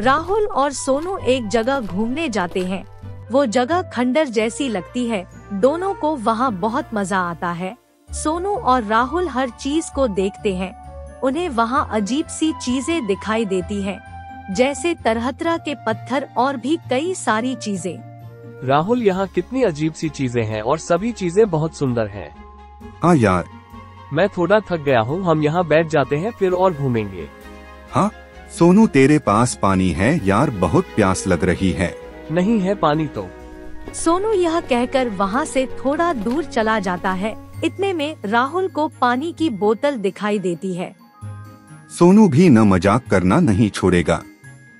राहुल और सोनू एक जगह घूमने जाते हैं। वो जगह खंडर जैसी लगती है। दोनों को वहाँ बहुत मज़ा आता है। सोनू और राहुल हर चीज़ को देखते हैं। उन्हें वहाँ अजीब सी चीज़ें दिखाई देती हैं, जैसे तरह तरह के पत्थर और भी कई सारी चीज़ें। राहुल यहाँ कितनी अजीब सी चीज़ें हैं और सभी चीज़ें बहुत सुंदर हैं। हाँ यार। मैं थोड़ा थक गया हूँ। हम यहाँ बैठ जाते हैं फिर और घूमेंगे। हाँ? सोनू तेरे पास पानी है यार बहुत प्यास लग रही है। नहीं है पानी तो। सोनू यह कहकर वहाँ से थोड़ा दूर चला जाता है। इतने में राहुल को पानी की बोतल दिखाई देती है। सोनू भी न मज़ाक करना नहीं छोड़ेगा।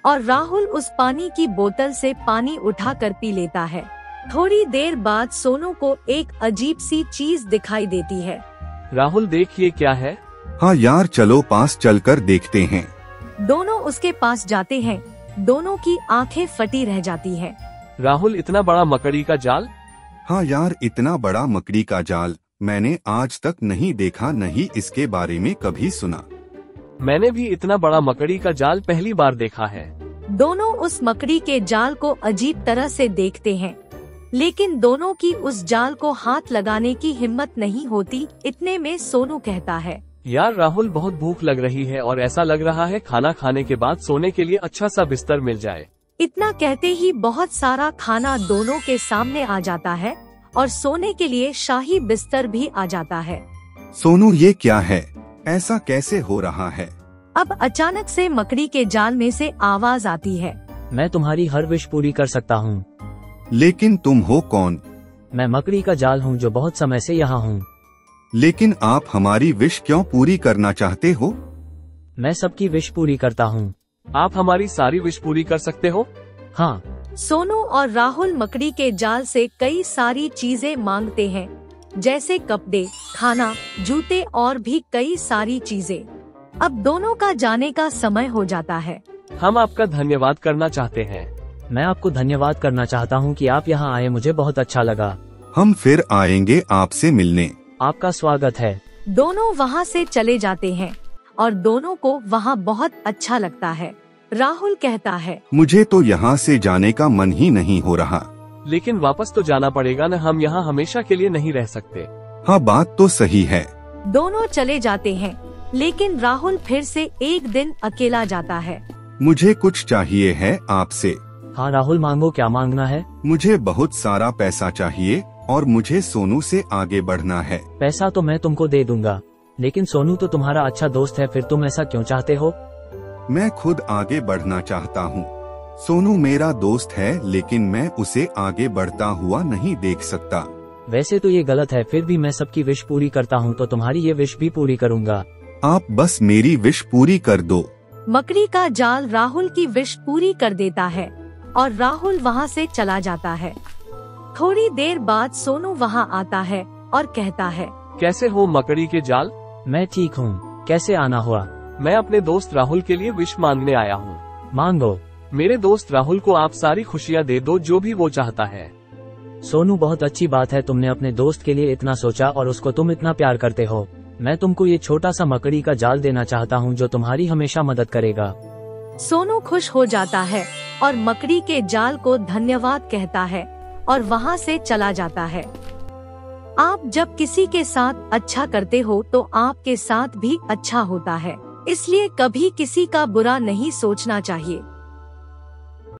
और राहुल उस पानी की बोतल से पानी उठा कर पी लेता है। थोड़ी देर बाद सोनू को एक अजीब सी चीज़ दिखाई देती है। राहुल देख ये क्या है। हाँ यार चलो पास चलकर देखते हैं। दोनों उसके पास जाते हैं। दोनों की आँखें फटी रह जाती हैं। राहुल इतना बड़ा मकड़ी का जाल? हाँ यार इतना बड़ा मकड़ी का जाल मैंने आज तक नहीं देखा नहीं इसके बारे में कभी सुना। मैंने भी इतना बड़ा मकड़ी का जाल पहली बार देखा है। दोनों उस मकड़ी के जाल को अजीब तरह से देखते हैं। लेकिन दोनों की उस जाल को हाथ लगाने की हिम्मत नहीं होती इतने में सोनू कहता है। यार राहुल बहुत भूख लग रही है और ऐसा लग रहा है खाना खाने के बाद सोने के लिए अच्छा सा बिस्तर मिल जाए। इतना कहते ही बहुत सारा खाना दोनों के सामने आ जाता है और सोने के लिए शाही बिस्तर भी आ जाता है। सोनू ये क्या है? ऐसा कैसे हो रहा है? अब अचानक से मकड़ी के जाल में से आवाज़ आती है। मैं तुम्हारी हर विश पूरी कर सकता हूँ। लेकिन तुम हो कौन? मैं मकड़ी का जाल हूँ जो बहुत समय से यहाँ हूँ। लेकिन आप हमारी विश क्यों पूरी करना चाहते हो? मैं सबकी विश पूरी करता हूँ। आप हमारी सारी विश पूरी कर सकते हो? हाँ। सोनू और राहुल मकड़ी के जाल से कई सारी चीज़ें मांगते हैं जैसे कपड़े खाना जूते और भी कई सारी चीज़ें। अब दोनों का जाने का समय हो जाता है। हम आपका धन्यवाद करना चाहते हैं। मैं आपको धन्यवाद करना चाहता हूँ कि आप यहाँ आए मुझे बहुत अच्छा लगा। हम फिर आएँगे आपसे मिलने। आपका स्वागत है। दोनों वहाँ से चले जाते हैं और दोनों को वहाँ बहुत अच्छा लगता है। राहुल कहता है मुझे तो यहाँ से जाने का मन ही नहीं हो रहा। लेकिन वापस तो जाना पड़ेगा न हम यहाँ हमेशा के लिए नहीं रह सकते। हाँ बात तो सही है। दोनों चले जाते हैं लेकिन राहुल फिर से एक दिन अकेला जाता है। मुझे कुछ चाहिए है आपसे। हाँ राहुल मांगो क्या मांगना है? मुझे बहुत सारा पैसा चाहिए और मुझे सोनू से आगे बढ़ना है। पैसा तो मैं तुमको दे दूँगा लेकिन सोनू तो तुम्हारा अच्छा दोस्त है फिर तुम ऐसा क्यों चाहते हो? मैं खुद आगे बढ़ना चाहता हूँ। सोनू मेरा दोस्त है लेकिन मैं उसे आगे बढ़ता हुआ नहीं देख सकता। वैसे तो ये गलत है फिर भी मैं सबकी विश पूरी करता हूँ तो तुम्हारी ये विश भी पूरी करूँगा। आप बस मेरी विश पूरी कर दो। मकड़ी का जाल राहुल की विश पूरी कर देता है और राहुल वहाँ से चला जाता है। थोड़ी देर बाद सोनू वहाँ आता है और कहता है कैसे हो मकड़ी के जाल? मैं ठीक हूँ। कैसे आना हुआ? मैं अपने दोस्त राहुल के लिए विश मांगने आया हूँ। मांगो। मेरे दोस्त राहुल को आप सारी खुशियाँ दे दो जो भी वो चाहता है। सोनू बहुत अच्छी बात है तुमने अपने दोस्त के लिए इतना सोचा और उसको तुम इतना प्यार करते हो। मैं तुमको ये छोटा सा मकड़ी का जाल देना चाहता हूँ जो तुम्हारी हमेशा मदद करेगा। सोनू खुश हो जाता है और मकड़ी के जाल को धन्यवाद कहता है। और वहाँ से चला जाता है। आप जब किसी के साथ अच्छा करते हो तो आपके साथ भी अच्छा होता है। इसलिए कभी किसी का बुरा नहीं सोचना चाहिए।